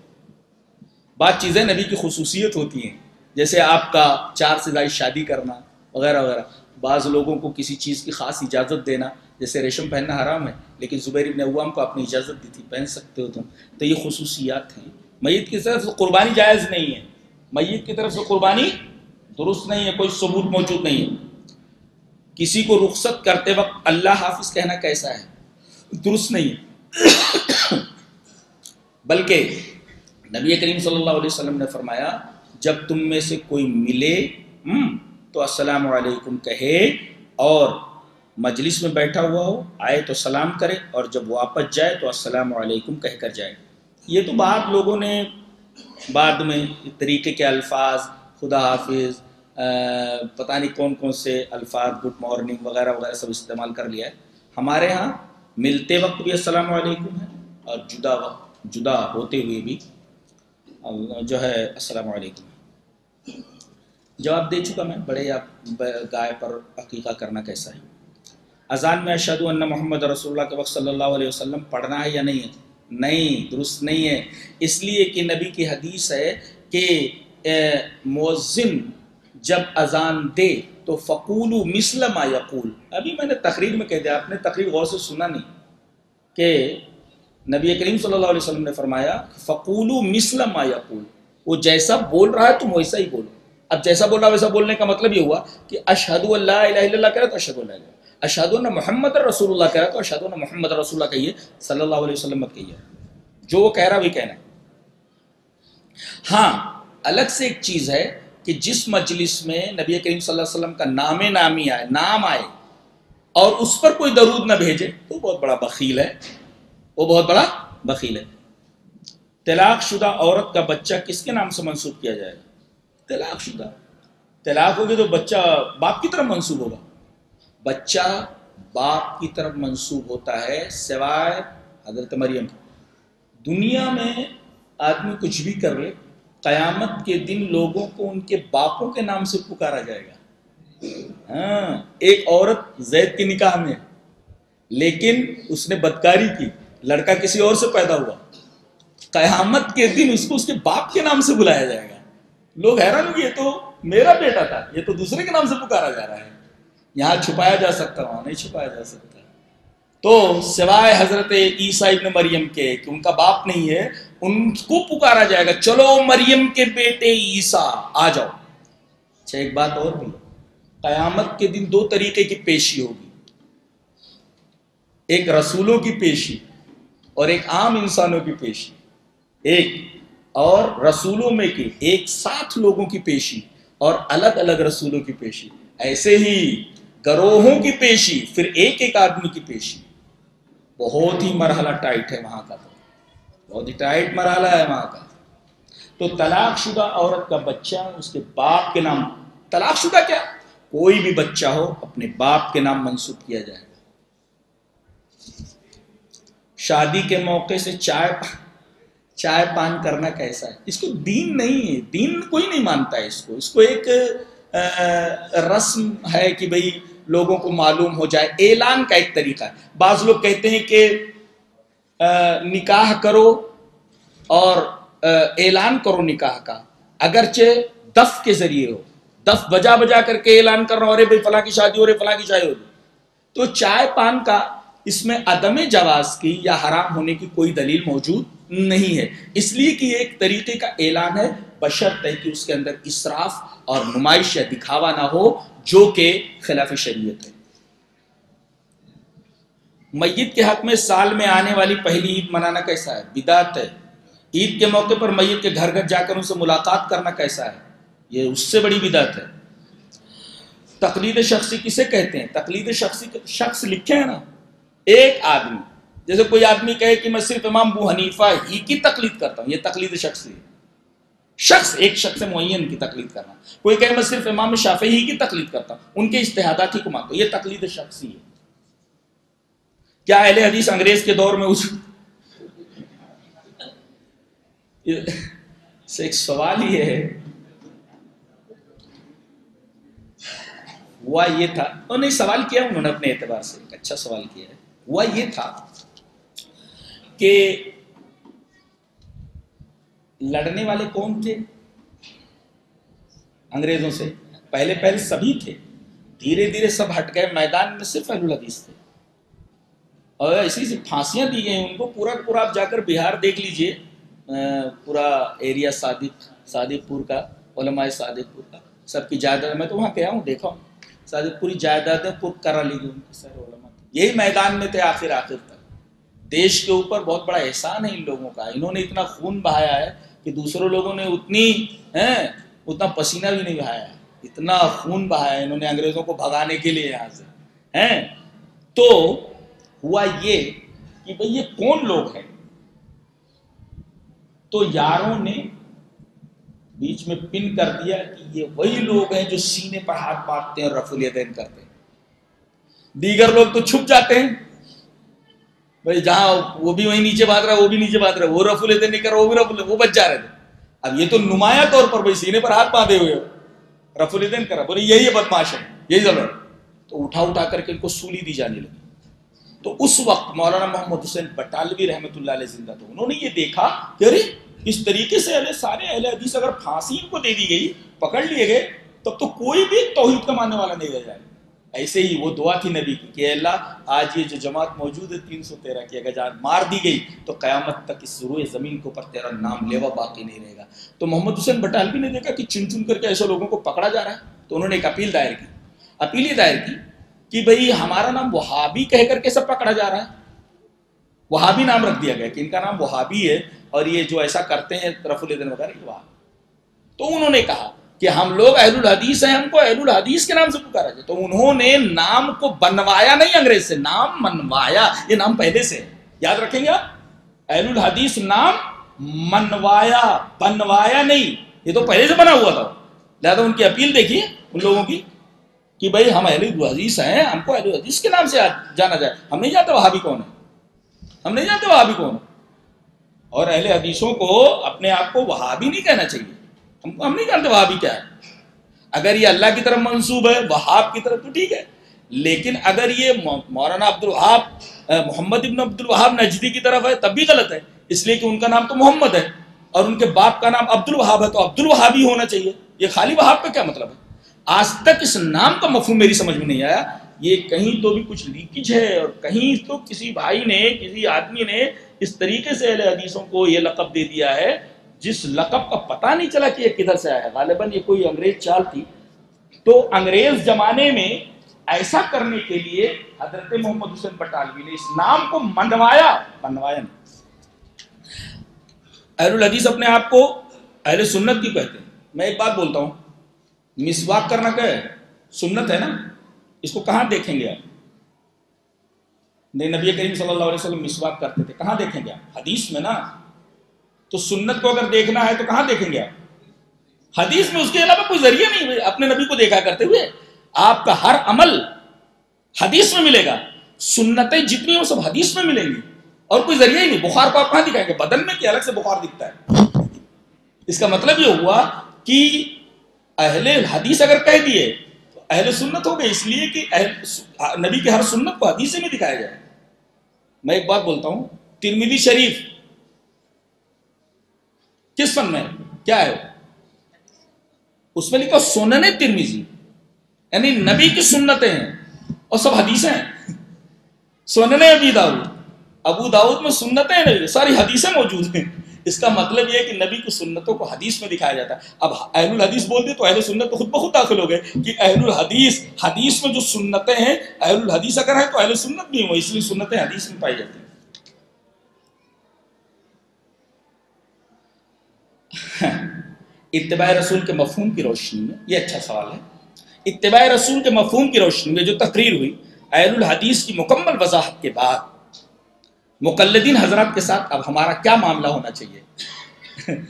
بات چیزیں نبی کی خصوصیت ہوتی ہیں، جیسے آپ کا چار سے زائد شادی کرنا وغیرہ وغیرہ۔ بعض لوگوں کو کسی چیز کی خاص اجازت دینا، جیسے ریشم پہننا حرام ہے، لیکن زبیر ابن عوام کو اپنی اجازت دی تھی، پہن سکتے ہو تم۔ تو یہ خصوصیات ہیں۔ میت کی طرف سے قربانی جائز نہیں ہے۔ میت کی طرف سے قربانی درست نہیں ہے، کوئی ثبوت موجود نہیں ہے۔ کسی کو رخصت کرتے وقت اللہ حافظ کہنا کیسا ہے؟ درست نہیں ہے۔ بلکہ نبی کریم صلی اللہ علیہ وسلم نے فرمایا، جب تم میں سے کوئی ملے تو السلام علیکم کہے اور مجلس میں بیٹھا ہوا ہو، آئے تو سلام کرے اور جب واپس جائے تو السلام علیکم کہہ کر جائے۔ یہ تو بعد لوگوں نے بعد میں طریقے کے الفاظ، خدا حافظ پتہ نہیں کون کون سے الفاظ، گڈ مارننگ وغیرہ وغیرہ سب استعمال کر لیا ہے۔ ہمارے ہاں ملتے وقت بھی السلام علیکم ہے اور جدا وقت، جدا ہوتے ہوئے بھی جو ہے السلام علیکم۔ جواب دے چکا میں، بڑے یا گائے پر عقیقہ کرنا کیسا ہے؟ اذان میں اشد اللہ محمد رسول اللہ کے وقت صلی اللہ علیہ وسلم پڑھنا ہے یا نہیں ہے؟ نہیں، درست نہیں ہے۔ اس لیے کہ نبی کی حدیث ہے کہ مؤذن، جب اذان دے تو فقول مسلم یقول۔ ابھی میں نے تقریر میں کہہ دیا، آپ نے تقریر غور سے سنا نہیں کہ نبی کریم صلی اللہ علیہ وسلم نے فرمایا فقول مسلم یقول۔ وہ جیسا بول رہا ہے تم ویسا ہی بولو۔ اب جیسا بول رہا ویسا بولنے کا مطلب یہ ہوا کہ اشہد اللہ الہ الا اللہ کرے تو اشہد اللہ۔ اشہد اللہ محمد رسول اللہ کہہ رہا تو اشہد اللہ محمد رسول اللہ کہیے، صلی اللہ علیہ وسلم مت کہیے۔ جو وہ کہہ رہا وہی کہنا ہے۔ ہاں الگ سے ایک چیز ہے کہ جس مجلس میں نبی کریم صلی اللہ علیہ وسلم کا نام نامی آئے، نام آئے، اور اس پر کوئی درود نہ بھیجے تو بہت بڑا بخیل ہے۔ وہ بہت بڑا بخیل ہے۔ طلاق شدہ عورت کا بچہ کس کے نام سے منسوخ کیا جائے گا؟ طلاق شدہ۔ طلاق ہوگی تو بچہ باپ کی طرف منسوخ ہوگا۔ بچہ باپ کی طرف منسوخ ہوتا ہے سوائے حضرت مریم۔ دنیا میں آدمی کچھ بھی کر لے، قیامت کے دن لوگوں کو ان کے باپوں کے نام سے پکارا جائے گا۔ ہاں ایک عورت زید کے نکاح میں، لیکن اس نے بدکاری کی، لڑکا کسی اور سے پیدا ہوا۔ قیامت کے دن اس کو اس کے باپ کے نام سے بلایا جائے گا۔ لوگ حیران ہو یہ تو میرا بیٹا تھا، یہ تو دوسرے کے نام سے پکارا جا رہا ہے۔ یہاں چھپایا جا سکتا وہاں نہیں چھپایا جا سکتا۔ تو سوائے حضرت عیسیٰ ابن مریم کے، کہ ان کا باپ نہیں ہے، ان کو پکارا جائے گا۔ چلو مریم کے بیٹے عیسیٰ، آ جاؤ۔ اچھا ایک بات اور بھی قیامت کے دن دو طریقے کی پیشی ہوگی۔ ایک رسولوں کی پیشی اور ایک عام انسانوں کی پیشی۔ ایک اور رسولوں میں کی ایک ساتھ لوگوں کی پیشی اور الگ الگ رسولوں کی پیشی۔ ایسے ہی گروہوں کی پیشی، پھر ایک ایک آدمی کی پیشی۔ بہت ہی مرحلہ ٹائٹ ہے وہاں کا۔ تو بہت ہی ٹائٹ مرحلہ ہے وہاں کا۔ تو طلاق شدہ عورت کا بچہ، اس کے باپ کے نام۔ طلاق شدہ کیا؟ کوئی بھی بچہ ہو، اپنے باپ کے نام منسوخ کیا جائے۔ گا شادی کے موقع سے چائے چائے پان کرنا کیسا ہے؟ اس کو دین نہیں ہے، دین کوئی نہیں مانتا ہے اس کو۔ اس کو ایک رسم ہے کہ بھئی لوگوں کو معلوم ہو جائے۔ اعلان کا ایک طریقہ ہے۔ بعض لوگ کہتے ہیں کہ نکاح کرو اور اعلان کرو نکاح کا۔ اگرچہ دف کے ذریعے ہو۔ دف بجا بجا کر کے اعلان کر رہا ہوں، ارے بھائی فلاں کی شادی ہو رہی فلاں کی شادی ہو۔ رہی تو چائے پان کا اس میں عدم جواز کی یا حرام ہونے کی کوئی دلیل موجود نہیں ہے۔ اس لیے کہ ایک طریقے کا اعلان ہے۔ بشرط ہے کہ اس کے اندر اسراف اور نمائش یا دکھاوا نہ ہو، جو کہ خلاف شریعت ہے۔ میت کے حق میں سال میں آنے والی پہلی عید منانا کیسا ہے؟ بدعت ہے۔ عید کے موقع پر میت کے گھر گھر جا کر ان سے ملاقات کرنا کیسا ہے؟ یہ اس سے بڑی بدعت ہے۔ تقلید شخصی کسے کہتے ہیں؟ تقلید شخصی شخص لکھے ہیں نا۔ ایک آدمی، جیسے کوئی آدمی کہے کہ میں صرف امام بو حنیفہ ہی کی تقلید کرتا ہوں، یہ تقلید شخصی ہے۔ شخص، ایک شخص معین کی تقلید کرنا۔ کوئی کہ میں صرف امام شافعی کی تقلید کرتا ہوں، ان کے اشتہادات ہی کو مانتا ہوں۔ یہ تقلید شخصی ہے۔ کیا اہل حدیث انگریز کے دور میں اس سے ایک سوال یہ ہے۔ ہوا یہ تھا۔ انہوں نے سوال کیا، انہوں نے اپنے اعتبار سے ایک اچھا سوال کیا ہے۔ ہوا یہ تھا کہ لڑنے والے کون تھے؟ انگریزوں سے۔ پہلے پہلے سبھی تھے۔ دھیرے دھیرے سب ہٹ گئے۔ میدان میں صرف اہل الحدیث تھے۔ اور ایسی سی پھانسیاں دی گئی ان کو پورا پورا آپ جا کر بہار دیکھ لیجیے۔ پورا ایریا صادق صادق پور کا، علماء صادق پور کا۔ سب کی جائیداد، میں تو وہاں گیا ہوں، دیکھا ہوں۔ صادق پوری جائیدادیں پر کرا لی گئی ان کے سارے علماء یہی میدان میں تھے آخر آخر تک۔ دیش کے اوپر بہت بڑا احسان ہے ان لوگوں کا۔ انہوں نے اتنا خون بہایا ہے کہ دوسروں لوگوں نے اتنی اتنا پسینہ بھی نہیں بہایا۔ اتنا خون بہایا انہوں نے انگریزوں کو بھگانے کے لیے یہاں سے۔ ہیں؟ تو ہوا یہ کہ بھئی یہ کون لوگ ہیں؟ تو یاروں نے بیچ میں پن کر دیا کہ یہ وہی لوگ ہیں جو سینے پر ہاتھ باندھتے ہیں رف الیدین کرتے ہیں۔ دیگر لوگ تو چھپ جاتے ہیں۔ بھائی جہاں وہ بھی وہیں نیچے بات رہا، وہ بھی نیچے بات رہا۔ ہے وہ رفو لیتے نہیں کر رہا، وہ بھی رفو وہ بچ جا رہے تھے۔ اب یہ تو نمایاں طور پر بھائی سینے پر ہاتھ باندھے ہوئے ہو۔ رفو لیتے کرا بولے یہی ہے بدماش ہے، یہی ضرورت تو اٹھا اٹھا کر کے ان کو سولی دی جانے لگی۔ تو اس وقت مولانا محمد حسین بٹالوی رحمۃ اللہ علیہ زندہ تھے۔ انہوں نے یہ دیکھا کہ ارے، اس طریقے سے اہل سارے اہل حدیث اگر پھانسی ان کو دے دی گئی، پکڑ لیے گئے، تب تو کوئی بھی توحید کا ماننے والا نہیں رہ جائے۔ ایسے ہی وہ دعا تھی نبی کی کہ اللہ، آج یہ جو جماعت موجود ہے تین سو تیرہ کی، اگر جان مار دی گئی تو قیامت تک اس روئے زمین کے اوپر تیرا نام لیوا باقی نہیں رہے گا۔ تو محمد حسین بٹالوی نے دیکھا کہ چن چن کر کے ایسے لوگوں کو پکڑا جا رہا ہے۔ تو انہوں نے ایک اپیل دائر کی۔ اپیل یہ دائر کی کہ بھئی ہمارا نام وہابی کہہ کر کے سب پکڑا جا رہا ہے۔ وہابی نام رکھ دیا گیا کہ ان کا نام وہابی ہے اور یہ جو ایسا کرتے ہیں رف الدین وغیرہ، یہ تو انہوں نے کہا کہ ہم لوگ اہل الحدیث ہیں، ہم کو اہل الحدیث کے نام سے پکارا جائے۔ تو انہوں نے نام کو بنوایا نہیں انگریز سے، نام منوایا، یہ نام پہلے سے۔ یاد رکھیں گے آپ؟ اہل الحدیث نام منوایا، بنوایا نہیں۔ یہ تو پہلے سے بنا ہوا تھا۔ لہٰذا ان کی اپیل دیکھیے، ان لوگوں کی، کہ بھائی ہم اہل الحدیث ہیں، ہم کو اہل الحدیث کے نام سے جانا جائے۔ ہم نہیں جانتے وہابی کون ہے۔ ہم نہیں جانتے وہابی کون ہے۔ اور اہل حدیثوں کو اپنے آپ کو وہابی نہیں کہنا چاہیے۔ ہم ہم نہیں جانتے وہابی کیا ہے۔ اگر یہ اللہ کی طرف منصوب ہے، وہاب کی طرف تو ٹھیک ہے۔ لیکن اگر یہ مولانا عبد الوہاب محمد ابن عبد الوہاب نجدی کی طرف ہے، تب بھی غلط ہے۔ اس لیے کہ ان کا نام تو محمد ہے اور ان کے باپ کا نام عبد الوہاب ہے، تو عبد الوہابی ہونا چاہیے۔ یہ خالی وہاب کا کیا مطلب ہے؟ آج تک اس نام کا مفہوم میری سمجھ میں نہیں آیا۔ یہ کہیں تو بھی کچھ لیکیج ہے اور کہیں تو کسی بھائی نے، کسی آدمی نے اس طریقے سے اہل حدیثوں کو یہ لقب دے دیا ہے جس لقب کا پتہ نہیں چلا کہ یہ کدھر سے آیا ہے۔ غالباً یہ کوئی انگریز چال تھی۔ تو انگریز زمانے میں ایسا کرنے کے لیے حضرت محمد حسین بٹالوی نے اس نام کو منوایا منوایا نہیں۔ اہل الحدیث اپنے آپ کو اہل سنت کی کہتے ہیں۔ میں ایک بات بولتا ہوں۔ مسواک کرنا کیا ہے؟ سنت ہے نا؟ اس کو کہاں دیکھیں گے آپ؟ نبی کریم صلی اللہ علیہ وسلم مسواک کرتے تھے۔ کہاں دیکھیں گے آپ؟ حدیث میں نا۔ تو سنت کو اگر دیکھنا ہے تو کہاں دیکھیں گے آپ؟ حدیث میں اس کے علاوہ کوئی ذریعہ نہیں اپنے نبی کو دیکھا کرتے ہوئے۔ آپ کا ہر عمل حدیث میں ملے گا۔ سنتیں جتنی وہ سب حدیث میں ملیں گی۔ اور کوئی ذریعہ ہی نہیں۔ بخار کو آپ کہاں دکھائیں گے؟ بدن میں کیا الگ سے بخار دکھتا ہے؟ اس کا مطلب یہ ہوا کہ اہل حدیث اگر کہہ دیے تو اہل سنت ہو گئے، اس لیے کہ اہل نبی کے ہر سنت کو حدیث میں دکھایا جائے میں ایک بات بولتا ہوں ترمیدی شریف کس فن میں؟ کیا ہے اس میں لکھا سنن ترمیزی یعنی نبی کی سنتیں ہیں اور سب حدیثیں ہیں۔ سنن ابی داؤد۔ ابو داؤد میں سنتیں ہیں، ساری حدیثیں موجود ہیں۔ اس کا مطلب یہ ہے کہ نبی کی سنتوں کو حدیث میں دکھایا جاتا ہے۔ اب اہل الحدیث بول دے تو اہل سنت تو خود بخود داخل ہو گئے کہ اہل الحدیث، حدیث میں جو سنتیں ہیں، اہل الحدیث اگر ہیں تو اہل سنت بھی ہوں اس لیے سنتیں حدیث میں پائی جاتی ہیں۔ اتباع رسول کے مفہوم کی روشنی میں، یہ اچھا سوال ہے۔ اتباع رسول کے مفہوم کی روشنی میں جو تقریر ہوئی اہل الحدیث کی مکمل وضاحت کے بعد، مقلدین حضرات کے ساتھ، اب ہمارا کیا معاملہ ہونا چاہیے؟ <laughs>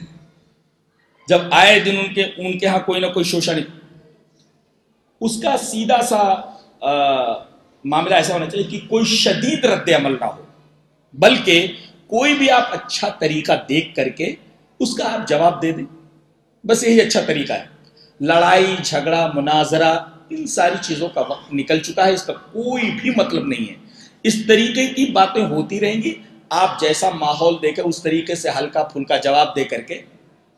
جب آئے دن ان کے ان کے ہاں کوئی نہ کوئی شوشا نہیں۔ اس کا سیدھا سا معاملہ ایسا ہونا چاہیے کہ کوئی شدید رد عمل نہ ہو۔ بلکہ کوئی بھی آپ اچھا طریقہ دیکھ کر کے اس کا آپ جواب دے دیں۔ بس یہی اچھا طریقہ ہے۔ لڑائی، جھگڑا، مناظرہ، ان ساری چیزوں کا وقت نکل چکا ہے، اس کا کوئی بھی مطلب نہیں ہے۔ اس طریقے کی باتیں ہوتی رہیں گی۔ آپ جیسا ماحول دے کے، اس طریقے سے ہلکا پھلکا جواب دے کر کے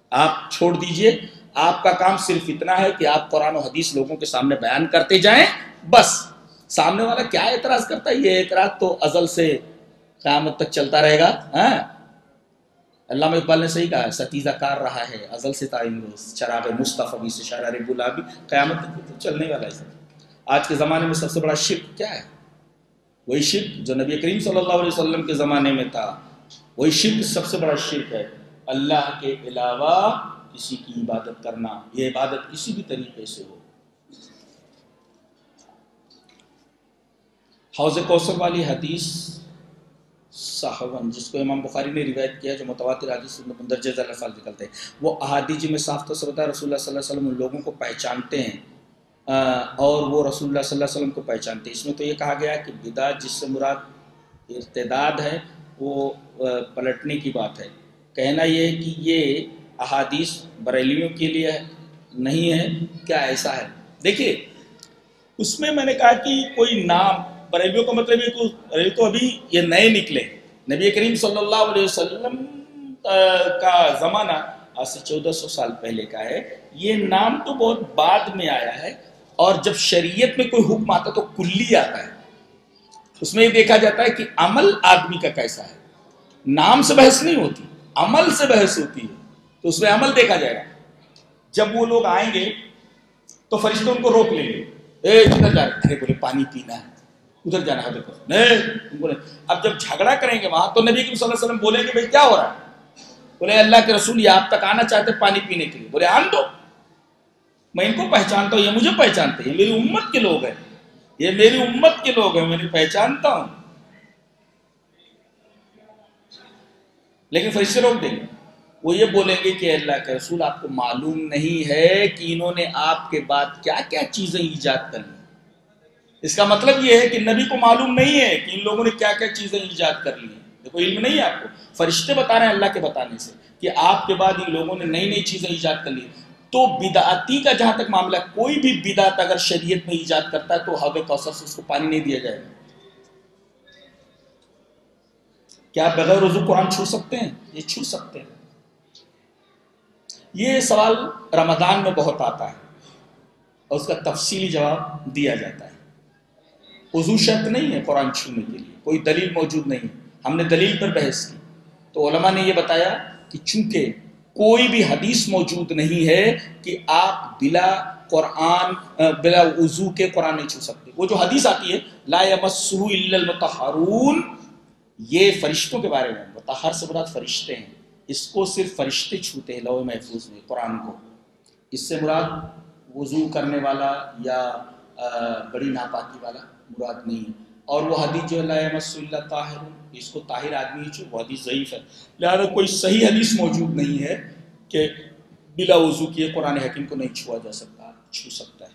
آپ چھوڑ دیجیے۔ آپ کا کام صرف اتنا ہے کہ آپ قرآن و حدیث لوگوں کے سامنے بیان کرتے جائیں۔ بس، سامنے والا کیا اعتراض کرتا ہے؟ یہ اعتراض تو ازل سے قیامت تک چلتا رہے گا۔ ہاں۔ علامہ اقبال نے صحیح کہا ستیزہ کار رہا ہے، ازل سے تعین چراغ مصطفی سے شرار گلابی قیامت تک چلنے والا ہے۔ آج کے زمانے میں سب سے بڑا شرک کیا ہے؟ وہی شرک جو نبی کریم صلی اللہ علیہ وسلم کے زمانے میں تھا۔ وہی شرک سب سے بڑا شرک ہے۔ اللہ کے علاوہ کسی کی عبادت کرنا، یہ عبادت کسی بھی طریقے سے ہو۔ حوض کوثر والی حدیث صاحبن جس کو امام بخاری نے روایت کیا، جو متواتر حدیث درجہ ذرا فال نکلتے ہیں۔ وہ احادیث میں صاف تصور ہے رسول اللہ صلی اللہ علیہ وسلم ان لوگوں کو پہچانتے ہیں اور وہ رسول اللہ صلی اللہ علیہ وسلم کو پہچانتے ہیں۔ اس میں تو یہ کہا گیا کہ بدعت جس سے مراد ارتداد ہے، وہ پلٹنے کی بات ہے۔ کہنا یہ کہ یہ احادیث بریلیوں کے لیے نہیں ہے، کیا ایسا ہے؟ دیکھیے، اس میں میں نے کہا کہ کوئی نام بریلیوں کا مطلب یہ تو ابھی یہ نئے نکلے۔ نبی کریم صلی اللہ علیہ وسلم کا زمانہ آج سے چودہ سو سال پہلے کا ہے۔ یہ نام تو بہت بعد میں آیا ہے۔ اور جب شریعت میں کوئی حکم آتا تو کلی آتا ہے۔ اس میں یہ دیکھا جاتا ہے کہ عمل آدمی کا کیسا ہے۔ نام سے بحث نہیں ہوتی، عمل سے بحث ہوتی ہے۔ تو اس میں عمل دیکھا جائے گا۔ جب وہ لوگ آئیں گے تو فرشتے ان کو روک لیں گے۔ اے کدھر جا رہے بولے، پانی پینا ہے۔ ادھر جانا ہے دیکھو بولے، اب جب جھگڑا کریں گے وہاں، تو نبی صلی اللہ علیہ وسلم بولیں گے، بھائی، کیا ہو رہا ہے؟ بولے، اللہ کے رسول یہ آپ تک آنا چاہتے پانی پینے کے لیے۔ بولے آن دو میں ان کو پہچانتا ہوں، یہ مجھے پہچانتے ہیں میری امت کے لوگ ہیں۔ یہ میری امت کے لوگ ہیں، میں پہچانتا ہوں۔ لیکن فرشتے روک دیں گے۔ وہ یہ بولیں گے کہ اللہ کے رسول، آپ کو معلوم نہیں ہے کہ انہوں نے آپ کے بعد کیا کیا چیزیں ایجاد کر لی اس کا مطلب یہ ہے کہ نبی کو معلوم نہیں ہے کہ ان لوگوں نے کیا کیا چیزیں ایجاد کر لی ہیں۔ دیکھو، علم نہیں ہے آپ کو۔ فرشتے بتا رہے ہیں اللہ کے بتانے سے کہ آپ کے بعد ان لوگوں نے نئی نئی چیزیں ایجاد کر لی تو بدعتی کا جہاں تک معاملہ کوئی بھی بدعت اگر شریعت میں ایجاد کرتا ہے تو حد کوثر سے اس کو پانی نہیں دیا جائے گا۔ کیا بغیر وضو قرآن چھو سکتے ہیں؟ یہ چھو سکتے ہیں۔ یہ سوال رمضان میں بہت آتا ہے اور اس کا تفصیلی جواب دیا جاتا ہے۔ وضو شرط نہیں ہے قرآن چھونے کے لیے، کوئی دلیل موجود نہیں ہم نے دلیل پر بحث کی۔ تو علماء نے یہ بتایا کہ چونکہ کوئی بھی حدیث موجود نہیں ہے کہ آپ بلا قرآن، بلا وضو کے قرآن نہیں چھو سکتے۔ وہ جو حدیث آتی ہے، لا يمسه الا یہ فرشتوں کے بارے میں۔ متحر سے مراد فرشتے ہیں۔ اس کو صرف فرشتے چھوتے ہیں لوح محفوظ میں قرآن کو۔ اس سے مراد وضو کرنے والا یا بڑی ناپاکی والا۔ مراد نہیں ہے۔ اور وہ حدیث جو اللہ مس اللہ طاہر، اس کو طاہر آدمی جو وہ حدیث ضعیف ہے۔ لہٰذا کوئی صحیح حدیث موجود نہیں ہے کہ بلا وضو کیے قرآن حکیم کو نہیں چھوا جا سکتا، چھو سکتا ہے۔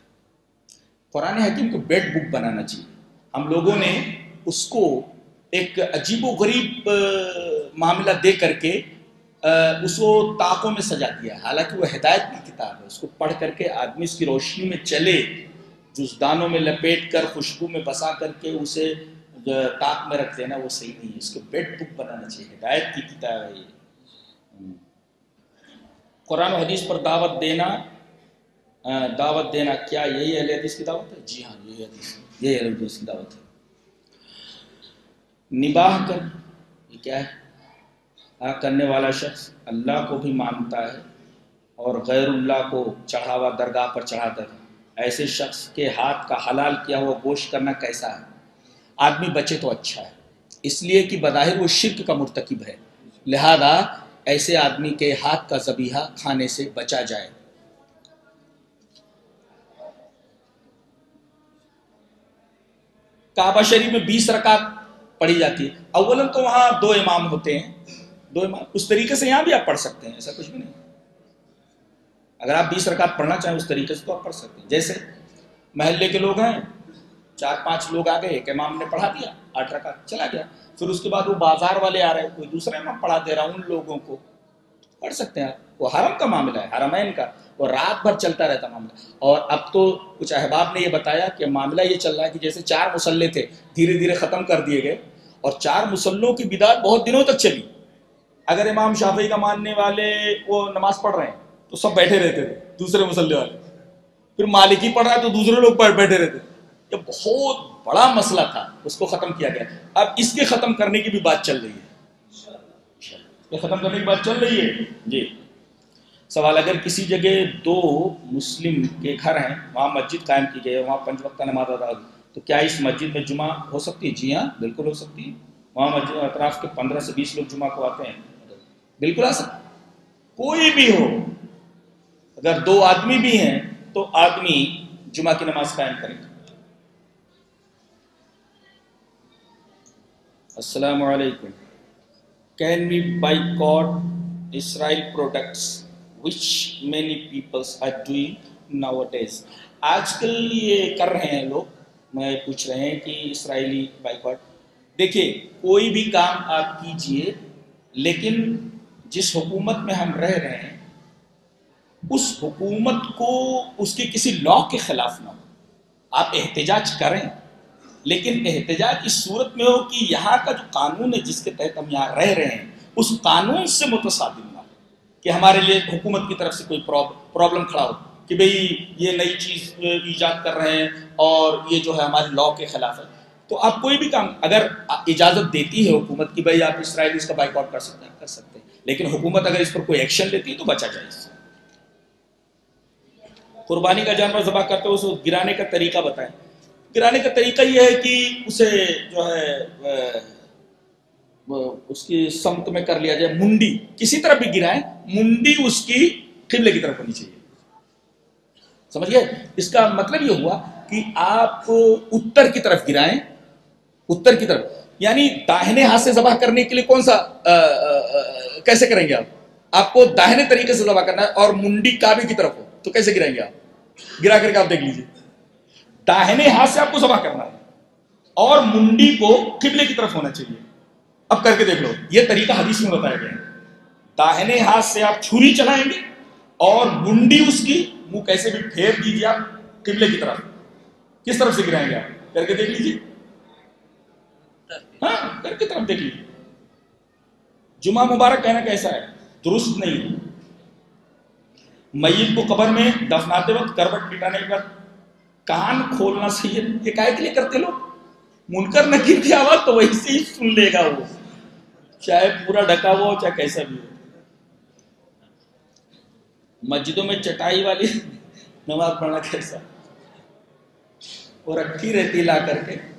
قرآن حکیم کو بیڈ بک بنانا چاہیے۔ ہم لوگوں نے اس کو ایک عجیب و غریب معاملہ دے کر کے اس کو طاقوں میں سجا دیا۔ حالانکہ وہ ہدایت کی کتاب ہے، اس کو پڑھ کر کے آدمی اس کی روشنی میں چلے۔ جزدانوں میں لپیٹ کر خوشبو میں بسا کر کے اسے تاک میں رکھ دینا وہ صحیح نہیں ہے۔ اس کو بیڈ بک بنانا چاہیے، ہدایت کی کتاب ہے یہ۔ قرآن و حدیث پر دعوت دینا دعوت دینا کیا یہی اہل حدیث کی دعوت ہے؟ جی ہاں یہی حدیث یہی اہل حدیث کی دعوت ہے۔ نباہ کر، یہ کیا ہے؟ کرنے والا شخص اللہ کو بھی مانتا ہے اور غیر اللہ کو چڑھاوا، درگاہ پر چڑھاتا ہے۔ ایسے شخص کے ہاتھ کا حلال کیا ہوا گوشت کرنا کیسا ہے؟ آدمی بچے تو اچھا ہے، اس لیے کہ بظاہر وہ شرک کا مرتکب ہے۔ لہذا ایسے آدمی کے ہاتھ کا زبیحہ کھانے سے بچا جائے۔ کعبہ شریف میں بیس رکعت پڑھی جاتی ہے۔ اول تو وہاں دو امام ہوتے ہیں۔ دو امام، اس طریقے سے یہاں بھی آپ پڑھ سکتے ہیں، ایسا کچھ بھی نہیں۔ اگر آپ بیس رکعت پڑھنا چاہیں اس طریقے سے تو آپ پڑھ سکتے ہیں۔ جیسے محلے کے لوگ ہیں، چار پانچ لوگ آ گئے ایک امام نے پڑھا دیا، آٹھ رکعت چلا گیا۔ پھر اس کے بعد وہ بازار والے آ رہے ہیں، کوئی دوسرا امام پڑھا دے رہا ان لوگوں کو پڑھ سکتے ہیں آپ۔ وہ حرم کا معاملہ ہے، حرمین کا۔ وہ رات بھر چلتا رہتا معاملہ۔ اور اب تو کچھ احباب نے یہ بتایا کہ معاملہ یہ چل رہا ہے کہ جیسے چار مسلح تھے، دھیرے دھیرے ختم کر دیے گئے۔ اور چار مسلوں کی بدعت بہت دنوں تک چلی۔ اگر امام شافعی کا ماننے والے وہ نماز پڑھ رہے ہیں تو سب بیٹھے رہتے تھے، دوسرے مسلح والے۔ پھر مالکی پڑھ رہا ہے تو دوسرے لوگ بیٹھے رہتے۔ یہ بہت بڑا مسئلہ تھا، اس کو ختم کیا گیا۔ اب اس کے ختم کرنے کی بھی بات چل رہی ہے۔ یہ ختم کرنے کی بات چل رہی ہے؟ جی۔ سوال، اگر کسی جگہ دو مسلم کے گھر ہیں، وہاں مسجد قائم کی گئی ہے، وہاں پنج وقتہ نماز ادا تو کیا اس مسجد میں جمعہ ہو سکتی ہے؟ جی ہاں بالکل ہو سکتی ہے۔ وہاں مسجد اطراف کے پندرہ سے بیس لوگ جمعہ کو آتے ہیں۔ بالکل آ سکتے کوئی بھی ہو اگر دو آدمی بھی ہیں تو آدمی جمعہ کی نماز قائم کرے گا السلام علیکم۔ Can we boycott Israel products which many peoples are doing nowadays آج کل یہ کر رہے ہیں لوگ۔ میں پوچھ رہے ہیں کہ اسرائیلی بائی کاٹ دیکھیے، کوئی بھی کام آپ کیجیے، لیکن جس حکومت میں ہم رہ رہے ہیں اس حکومت کو اس کے کسی لا کے خلاف نہ ہو۔ آپ احتجاج کریں، لیکن احتجاج اس صورت میں ہو کہ یہاں کا جو قانون ہے جس کے تحت ہم یہاں رہ رہے ہیں، اس قانون سے متصادم نہ ہو۔ کہ ہمارے لیے حکومت کی طرف سے کوئی پرابلم کھڑا ہو کہ بھئی یہ نئی چیز ایجاد کر رہے ہیں اور یہ جو ہے ہمارے لا کے خلاف ہے۔ تو آپ کوئی بھی کام اگر اجازت دیتی ہے حکومت کی بھائی آپ اسرائیل اس کا بائک آؤٹ کر سکتے ہیں، کر سکتے ہیں۔ لیکن حکومت اگر اس پر کوئی ایکشن لیتی ہے تو بچا جائے۔ اس سے قربانی کا جانور ذبح کرتے ہو گرانے کا طریقہ بتائیں۔ گرانے کا طریقہ یہ ہے کہ اسے جو ہے اس کی سمت میں کر لیا جائے، منڈی۔ کسی طرح بھی گرائیں، منڈی اس کی قبلے کی طرف ہونی چاہیے۔ سمجھ گئے اس کا مطلب یہ ہوا کہ آپ اتر کی طرف گرائیں، اتر کی طرف۔ یعنی داہنے ہاتھ سے ذبح کرنے کے لیے کون سا کیسے کریں گے آپ؟ آپ کو داہنے طریقے سے ذبح کرنا ہے اور منڈی کعبے کی طرف ہو۔ تو کیسے گرائیں گے آپ؟ گرا کر کے آپ دیکھ لیجیے داہنے ہاتھ سے آپ کو ذبح کرنا ہے۔ اور منڈی کو قبلے کی طرف ہونا چاہیے۔ اب کر کے دیکھ لو، یہ طریقہ حدیث میں بتایا گیا ہے۔ داہنے ہاتھ سے آپ چھری چلائیں گے اور منڈی اس کی منہ کیسے بھی پھیر دیجیے آپ قبلے کی طرف۔ کس طرف سے گرائیں گے آپ؟ کر کے دیکھ لیجیے ہاں کر کے طرف دیکھ لیجیے جمعہ مبارک کہنا کیسا ہے؟ درست نہیں۔ میت کو قبر میں دفناتے وقت کروٹ پٹانے کے بعد کان کھولنا صحیح ہے یہ کے لیے کرتے لوگ۔ منکر نکیر کی آواز تو ویسے ہی سن لے گا وہ۔ چاہے پورا ڈھکا ہوا ہو، چاہے کیسا بھی ہو۔ مسجدوں میں چٹائی والی نماز پڑھنا کیسا؟ وہ رکھی رہتی لا کر کے۔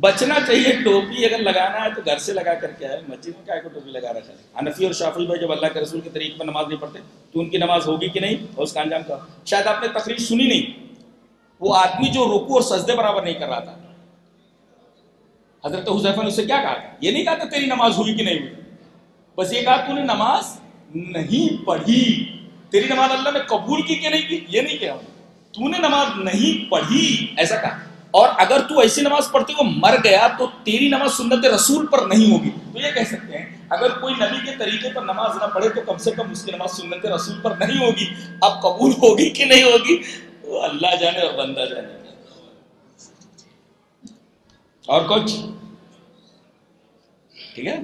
بچنا چاہیے، ٹوپی اگر لگانا ہے تو گھر سے لگا کر کے آئے، مسجد میں کیا کو ٹوپی لگا رکھا ہے۔ انفی اور شافی بھائی جب اللہ کے رسول کے طریقے پر نماز نہیں پڑھتے، تو ان کی نماز ہوگی کہ نہیں؟ اور اس کا انجام کا۔ شاید آپ نے تقریر سنی نہیں۔ وہ آدمی جو رکو اور سجدے برابر نہیں کر رہا تھا۔ حضرت حضیفہ نے اسے کیا کہا؟ تھا یہ نہیں کہا تھا تیری نماز ہوئی کہ نہیں ہوئی۔ بس یہ کہا، تو نے نماز نہیں پڑھی۔ تیری نماز اللہ نے قبول کی کہ نہیں کی؟ یہ نہیں کہا۔ تو نے نماز نہیں پڑھی۔ ایسا کہا۔ اور اگر تو ایسی نماز پڑھتے وہ مر گیا تو تیری نماز سنت رسول پر نہیں ہوگی۔ تو یہ کہہ سکتے ہیں، اگر کوئی نبی کے طریقے پر نماز نہ پڑھے تو کم سے کم اس کی نماز سنت رسول پر نہیں ہوگی۔ اب قبول ہوگی کہ نہیں ہوگی؟ وہ اللہ جانے اور بندہ جانے۔ اور کچھ؟ ٹھیک ہے؟